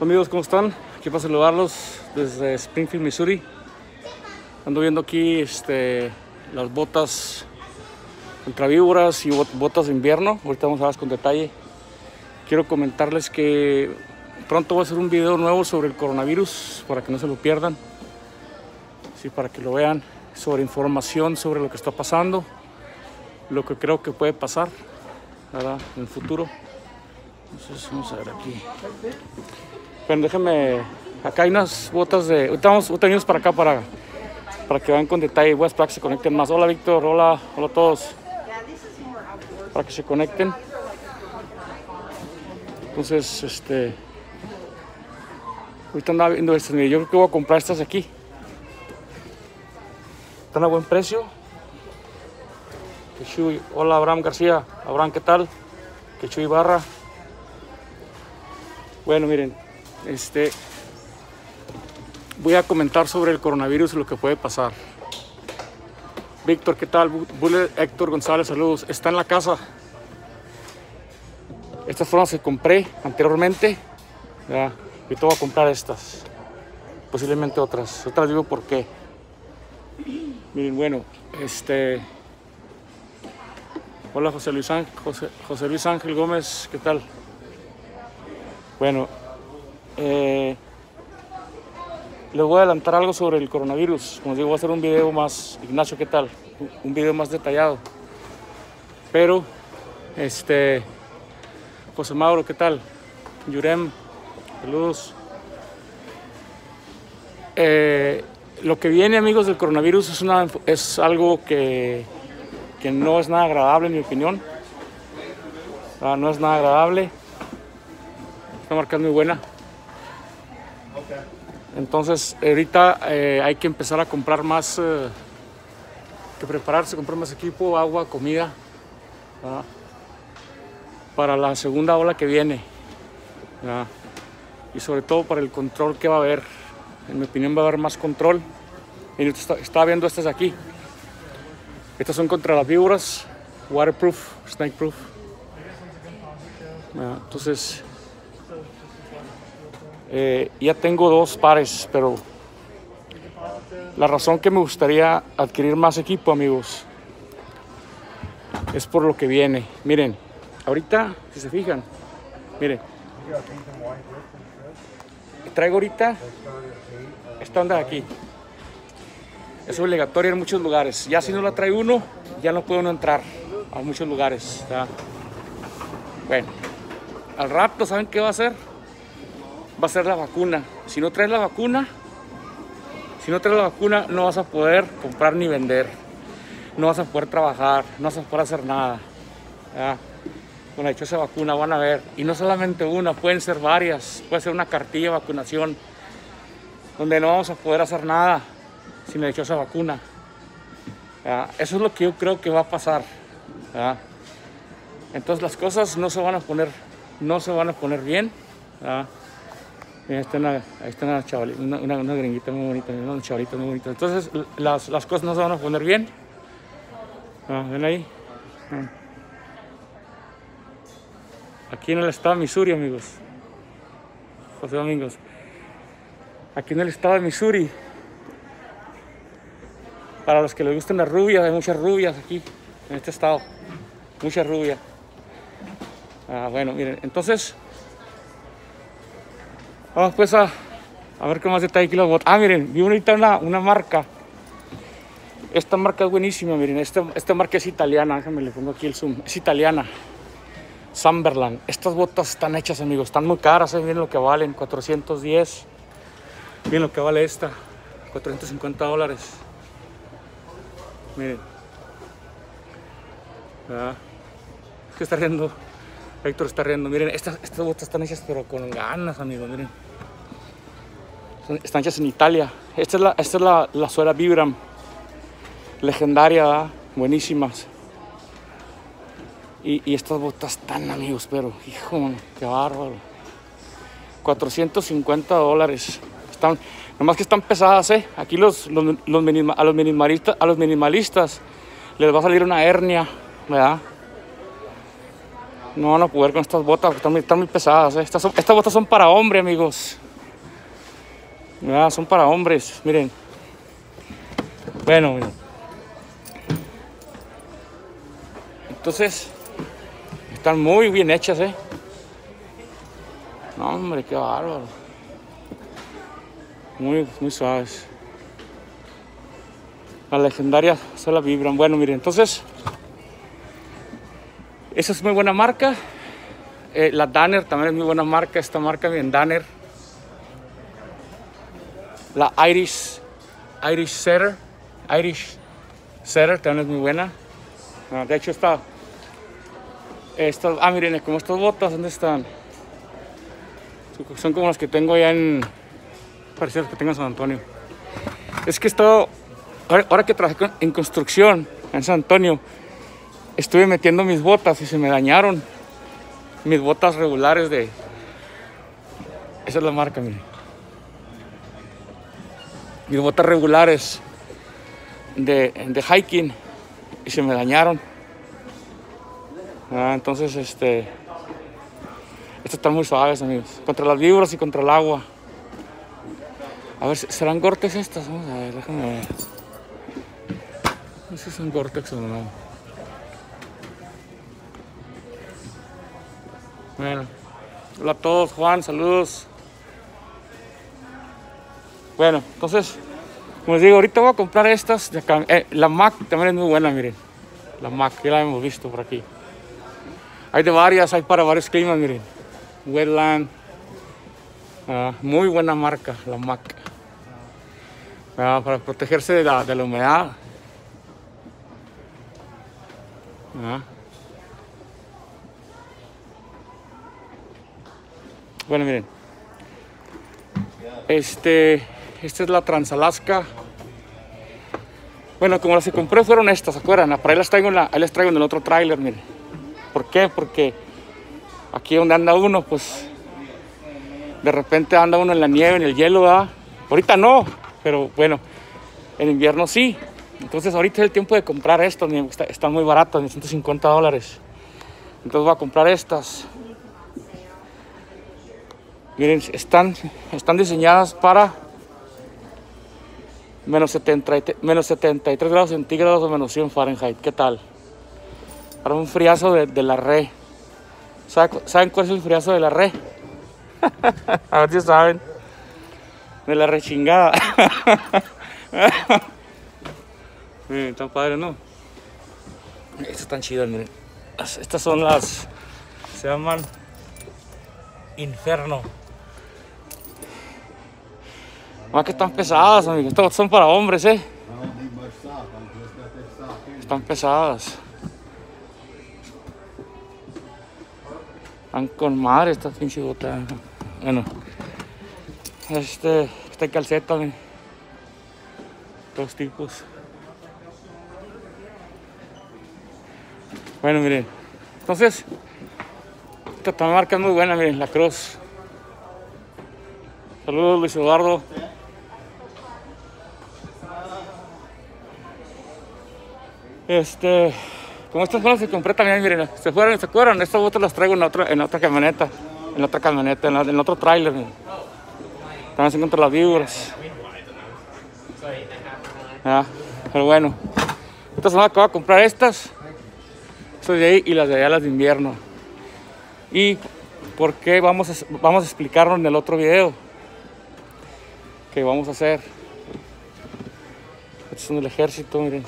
Amigos, ¿cómo están? Aquí para saludarlos desde Springfield, Missouri. Ando viendo aquí este, las botas ultravíboras y botas de invierno. Ahorita vamos a ver con detalle. Quiero comentarles que pronto voy a hacer un video nuevo sobre el coronavirus para que no se lo pierdan. Sí, para que lo vean sobre información sobre lo que está pasando, lo que creo que puede pasar en el futuro. Entonces vamos a ver aquí. Bueno, déjenme. Acá hay unas botas de. Ahorita vamos, para acá para, para que vean con detalle. Esperar que se conecten más. Hola Víctor, hola, hola a todos. Para que se conecten. Entonces, este. Ahorita andaba viendo estas. Yo creo que voy a comprar estas aquí. Están a buen precio. Hola Abraham García. Abraham, ¿qué tal? Quechuy Barra. Bueno, miren, este, voy a comentar sobre el coronavirus y lo que puede pasar. Víctor, ¿qué tal? Bullet Héctor González, saludos. Está en la casa. Estas fueron las que compré anteriormente. Ya, y voy a comprar estas. Posiblemente otras. Otras digo por qué. Miren, bueno, este. Hola José Luis Ángel, José, José Luis Ángel Gómez, ¿qué tal? Bueno, eh, les voy a adelantar algo sobre el coronavirus. Como digo, voy a hacer un video más, Ignacio, ¿qué tal? Un video más detallado. Pero, este, José Mauro, ¿qué tal? Yurem, saludos. Eh, lo que viene, amigos, del coronavirus es, una, es algo que, que no es nada agradable, en mi opinión. Ah, no es nada agradable esta marca es muy buena. Entonces, ahorita eh, hay que empezar a comprar más, eh, que prepararse, comprar más equipo, agua, comida, para la segunda ola que viene. Y sobre todo para el control que va a haber. En mi opinión va a haber más control. Estaba viendo estas aquí. Estas son contra las víboras, waterproof, snakeproof. Entonces, eh, ya tengo dos pares, pero la razón que me gustaría adquirir más equipo, amigos, es por lo que viene. Miren, ahorita, si se fijan, miren, traigo ahorita esta onda de aquí. Es obligatoria en muchos lugares. Ya si no la trae uno, ya no puede uno entrar a muchos lugares. Bueno, al rato, ¿saben qué va a hacer? Va a ser la vacuna. Si no traes la vacuna, si no traes la vacuna, no vas a poder comprar ni vender. No vas a poder trabajar, no vas a poder hacer nada. ¿ya? Con hecho esa vacuna van a ver. Y no solamente una, pueden ser varias. Puede ser una cartilla de vacunación donde no vamos a poder hacer nada sin la esa vacuna. Eso es lo que yo creo que va a pasar. Entonces las cosas no se van a poner, no se van a poner bien. Ahí está una, ahí está una chavalita, una, una, gringuita muy bonita, una chavalita muy bonita. Entonces las, las, cosas no se van a poner bien. Ah, ¿Ven ahí? Ah. Aquí en el estado de Missouri, amigos. José Domingos. Aquí en el estado de Missouri. Para los que les gusten las rubias, hay muchas rubias aquí, en este estado. Muchas rubias. Ah, bueno, miren, entonces Vamos pues a, a ver qué más detalle aquí los botas. Ah, miren, vi ahorita una, una marca. Esta marca es buenísima, miren. Esta, esta marca es italiana. Déjame le pongo aquí el zoom. Es italiana. Sunderland. Estas botas están hechas, amigos. Están muy caras. ¿eh? Miren lo que valen. 410. Miren lo que vale esta. 450 dólares. Miren. Ah, que está riendo. Héctor está riendo. Miren, estas, estas botas están hechas pero con ganas, amigos. Miren están hechas en Italia. Esta es la, esta es la, la suela Vibram, legendaria, buenísimas. Y, estas botas están, amigos, pero, hijo, qué bárbaro. 450 dólares. Están, nomás que están pesadas, ¿eh? Aquí los, a, los minimalistas, a los minimalistas les va a salir una hernia, ¿verdad? No van a poder con estas botas porque están muy, están muy pesadas. ¿eh? Estas, estas botas son para hombre, amigos. Ya, son para hombres, miren. Bueno, miren. Entonces, están muy bien hechas, ¿eh? No, hombre, qué bárbaro. Muy, muy suaves. Las legendarias se la vibran. Bueno, miren, entonces, esa es muy buena marca. Eh, la Danner también es muy buena marca. Esta marca, miren, Danner. La Irish, Irish Setter. Irish Setter también es muy buena. Ah, de hecho, está. Estas, ah, miren, como estas botas, ¿dónde están? Son como las que tengo allá en. Parecidas que tengo en San Antonio. Es que he estado. Ahora, ahora que trabajé en construcción en San Antonio, estuve metiendo mis botas y se me dañaron. Mis botas regulares de. Esa es la marca, miren. Mis botas regulares de, de hiking y se me dañaron. Ah, entonces, este. Estas están muy suaves, amigos. Contra las víboras y contra el agua. A ver, ¿serán Gore-Tex estas? Vamos a ver, déjame ver. No sé si son Gore-Tex o no. Bueno. Hola a todos, Juan, saludos. Bueno, entonces, como les digo, ahorita voy a comprar estas. de acá. Eh, la Mac también es muy buena, miren. La Mac, ya la hemos visto por aquí. Hay de varias, hay para varios climas, miren. Wetland. Ah, muy buena marca, la Mac. Ah, para protegerse de la, humedad. Ah. Bueno, miren. Este, esta es la Transalaska. Bueno, como las que compré fueron estas, ¿se acuerdan? Para ahí las traigo en, la, ahí las traigo en el otro tráiler, miren. ¿Por qué? Porque aquí donde anda uno, pues de repente anda uno en la nieve, en el hielo, ¿verdad? Ahorita no, pero bueno, en invierno sí. Entonces ahorita es el tiempo de comprar esto, miren, está- están muy baratas, en 150 dólares. Entonces voy a comprar estas. Miren, están, están diseñadas para menos, 70 y te- menos 73 grados centígrados o menos 100 Fahrenheit. ¿Qué tal? Para un friazo de, la re. ¿Sabe cu- ¿Saben cuál es el friazo de la re? A ver si saben. De la rechingada. miren, están padres, ¿no? Estas están chidas, miren. Estas son las. Se llaman. Inferno. Más que están pesadas, amigos. Estas son para hombres, ¿eh? Están pesadas. Están con madre estas pinches botas. Bueno. Este. Esta calceta. Dos tipos. Bueno, miren. Entonces, esta marca es muy buena, miren, la Cruz. Saludos, Luis Eduardo. Este, como estas fueron las que compré también, miren, se fueron, se acuerdan, estas botas las traigo en otra, en otra camioneta, en otra camioneta, en, la- en otro tráiler. También se encuentran las víboras. Ah, pero bueno, esta semana que voy a comprar estas, estas de ahí y las de allá, las de invierno. Y por qué vamos a, vamos a explicarlo en el otro video que vamos a hacer. Estos son del ejército, miren.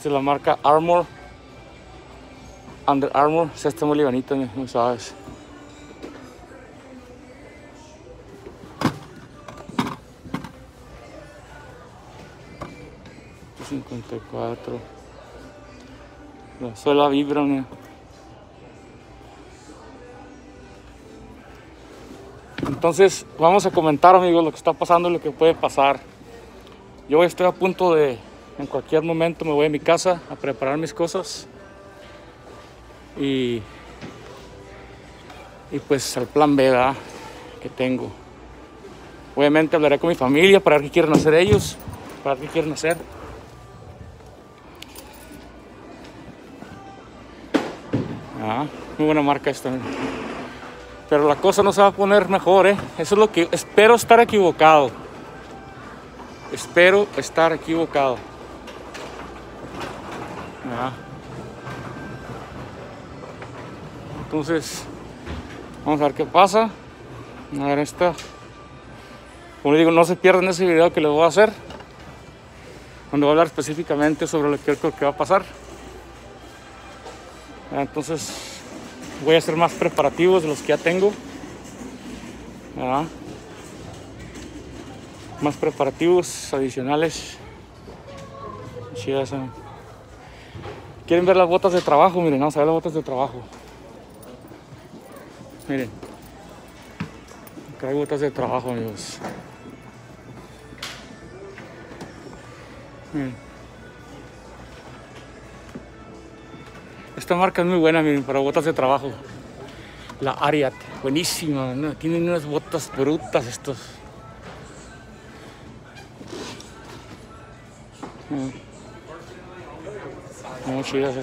Esta es la marca Armor. Under Armour. Esta está muy libanita, suaves. Este 54. La suela vibra. Entonces, vamos a comentar, amigos, lo que está pasando y lo que puede pasar. Yo estoy a punto de, en cualquier momento, me voy a mi casa a preparar mis cosas. Y, y pues el plan B. Que tengo. Obviamente hablaré con mi familia para ver qué quieren hacer ellos, para ver qué quieren hacer. Ah, muy buena marca esta. Pero la cosa no se va a poner mejor, ¿eh? Eso es lo que espero estar equivocado. Espero estar equivocado. Ah. Entonces, vamos a ver qué pasa. A ver esta. Como les digo, no se pierdan ese video que les voy a hacer. Donde voy a hablar específicamente sobre lo que creo que va a pasar. Entonces, voy a hacer más preparativos de los que ya tengo. Más preparativos adicionales. Chidas. ¿Quieren ver las botas de trabajo? Miren, vamos a ver las botas de trabajo. Miren. Acá hay botas de trabajo, amigos. Esta marca es muy buena, miren, para botas de trabajo. La Ariat, buenísima. Tienen unas botas brutas estos. Muy chidas.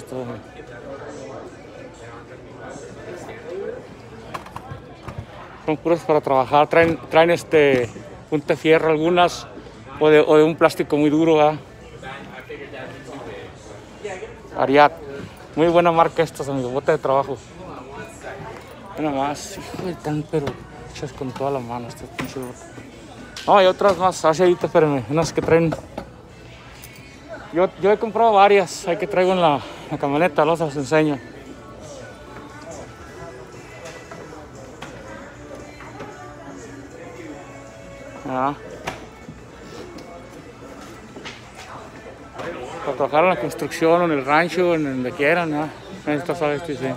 Son puras para trabajar. Traen, traen este punta de fierro algunas o de, o de un plástico muy duro. ¿verdad? Ariat. Muy buena marca estas, amigos. Bota de trabajo. Una más. Hijo de tan, pero hechas con toda la mano estas pinches botas. No, hay otras más. Hace ahorita, espérenme. Unas que traen. Yo, yo he comprado varias. Hay que traigo en la, camioneta. Los las enseño. Ah. Para trabajar en la construcción, en el rancho, en donde quieran, ¿no? Esta sabe este, sí.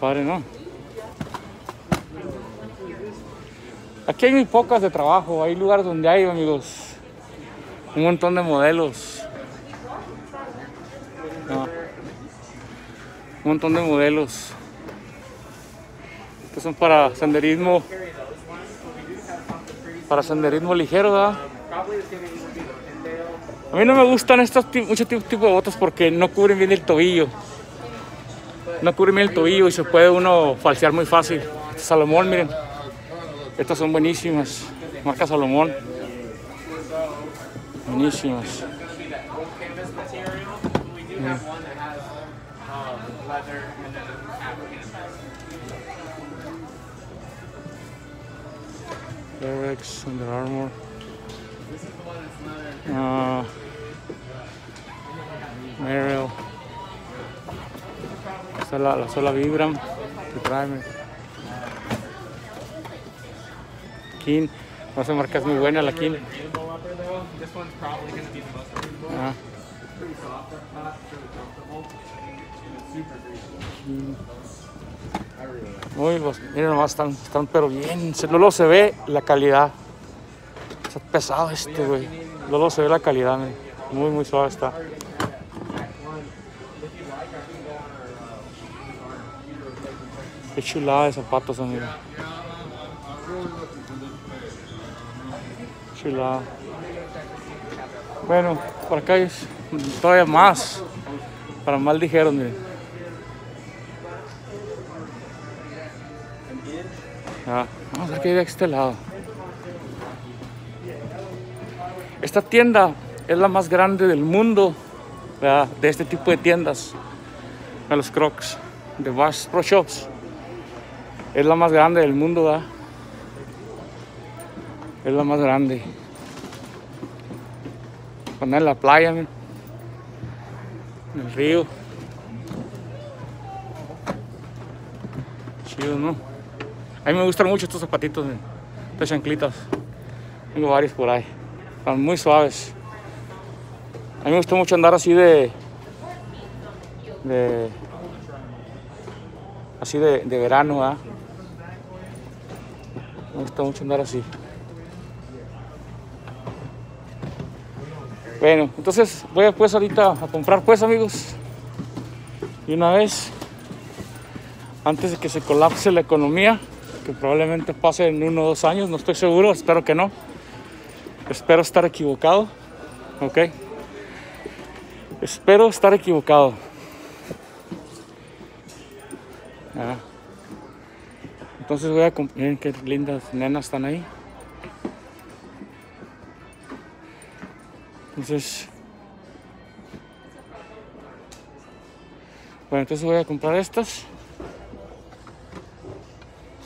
Padre, ¿no? Aquí hay muy pocas de trabajo, hay lugares donde hay, amigos, un montón de modelos. Un montón de modelos. Estos son para senderismo para senderismo ligero, ¿verdad? A mí no me gustan estos muchos tipos de botas porque no cubren bien el tobillo. No cubren bien el tobillo y se puede uno falsear muy fácil. Este Salomón, miren. Estas son buenísimas. Marca Salomón. Buenísimas. Airx, Under Armour. Uh, Merrell. Esta es la, la sola Vibram que. King. Esa marca es muy buena, la King. Ah. Uy, pues, miren nomás, están, están pero bien. Se- Luego se ve la calidad. Está pesado este, güey. Luego se ve la calidad, miren. Muy, muy suave está. Qué chulada de zapatos, amigo. Bueno, por acá hay todavía más. Para más ligeros, miren. Ah, vamos a ver qué hay de este lado. Esta tienda es la más grande del mundo de este tipo de tiendas, de los Crocs, de Bass Pro Shops. Es la más grande del mundo, ¿verdad? Es la más grande. Cuando en la playa, en el río. Chido, ¿no? A mí me gustan mucho estos zapatitos, estas chanclitas. Tengo varios por ahí. Están muy suaves. A mí me gusta mucho andar así de. de. así de, de verano, ¿ah? Me gusta mucho andar así. Bueno, entonces voy pues ahorita a comprar pues amigos. Y una vez, antes de que se colapse la economía, que probablemente pase en uno o dos años, no estoy seguro, espero que no. Espero estar equivocado. Ok. Espero estar equivocado. Ah. Entonces voy a... Miren qué lindas nenas están ahí. Entonces... Bueno, entonces voy a comprar estas.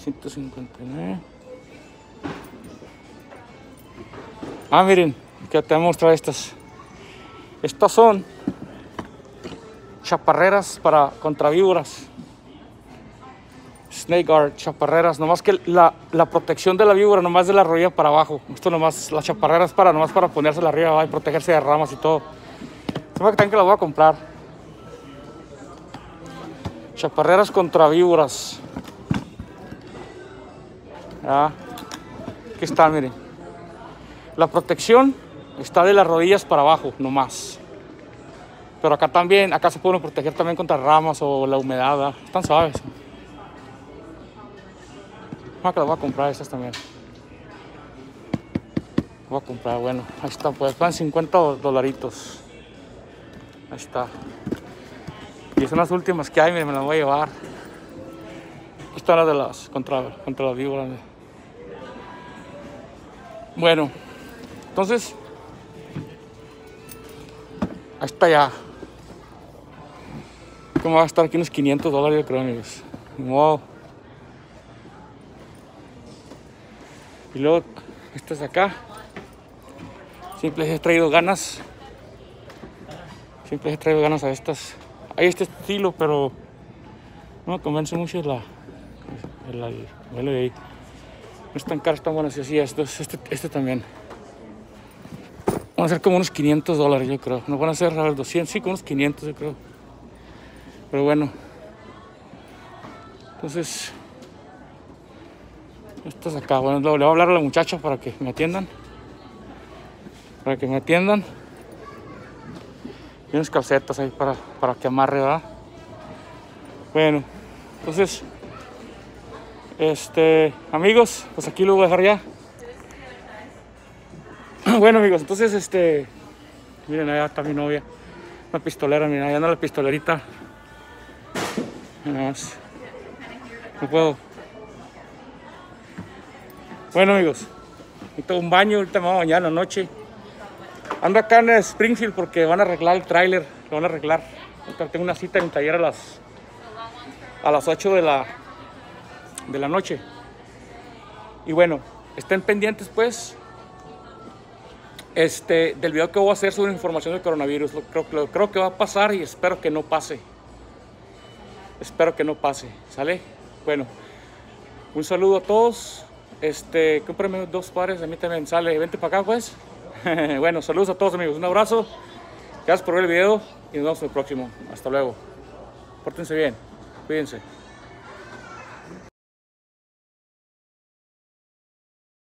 159. Ah, miren, que te voy a mostrar estas. Estas son chaparreras para contra víboras. Snake guard, chaparreras, nomás que la, la protección de la víbora nomás de la rodilla para abajo. Esto nomás, las chaparreras para nomás para ponérsela arriba ¿va? y protegerse de ramas y todo. Se que que las voy a comprar. Chaparreras contra víboras. Ah, aquí están, miren. La protección está de las rodillas para abajo, nomás. Pero acá también, acá se pueden proteger también contra ramas o la humedad. Están suaves. Que las voy a comprar estas también. Voy a comprar, bueno, ahí está, pues van 50 do- dolaritos. Ahí está. Y son las últimas que hay, me las voy a llevar. Están las de las contra, contra las víboras. Bueno, entonces, ahí está ya. ¿Cómo va a estar aquí unos 500 dólares, creo, amigos? Ni Y luego, estas de acá. Siempre he traído ganas. Siempre he traído ganas a estas. Hay este estilo, pero no me convence mucho la, el, el de ahí. No es tan caro, están buenas y así. Estos, este, este también. Van a ser como unos 500 dólares, yo creo. No van a ser a ver, 200, sí, como unos 500, yo creo. Pero bueno. Entonces, estas acá. Bueno, le voy a hablar a la muchacha para que me atiendan. Para que me atiendan. Y unas calcetas ahí para, para que amarre, ¿verdad? Bueno, entonces, este, amigos, pues aquí lo voy a dejar ya. Bueno, amigos, entonces, este, miren, allá está mi novia, una pistolera, miren, allá anda la pistolerita. Nada más. No puedo. Bueno, amigos, necesito un baño, ahorita me voy a la noche. Ando acá en Springfield porque van a arreglar el tráiler, lo van a arreglar. Tengo una cita en mi taller a las a las 8 de la de la noche. Y bueno, estén pendientes pues este del video que voy a hacer sobre información del coronavirus. Creo, lo- creo que va a pasar y espero que no pase. Espero que no pase, ¿sale? Bueno, un saludo a todos. Este, cómprame dos pares, a mí también sale. Vente para acá, pues. bueno, saludos a todos, amigos. Un abrazo. Gracias por ver el video y nos vemos en el próximo. Hasta luego. Pórtense bien. Cuídense.